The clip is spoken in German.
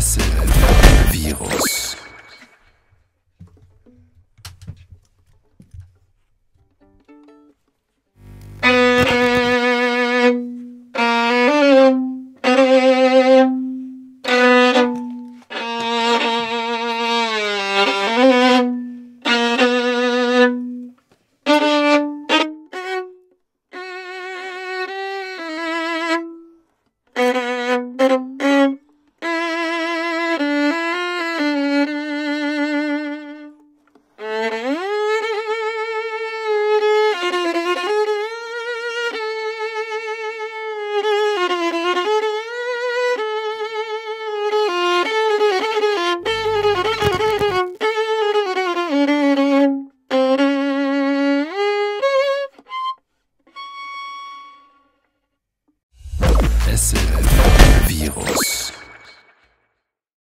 Sessel Virus. Aggressive Virus.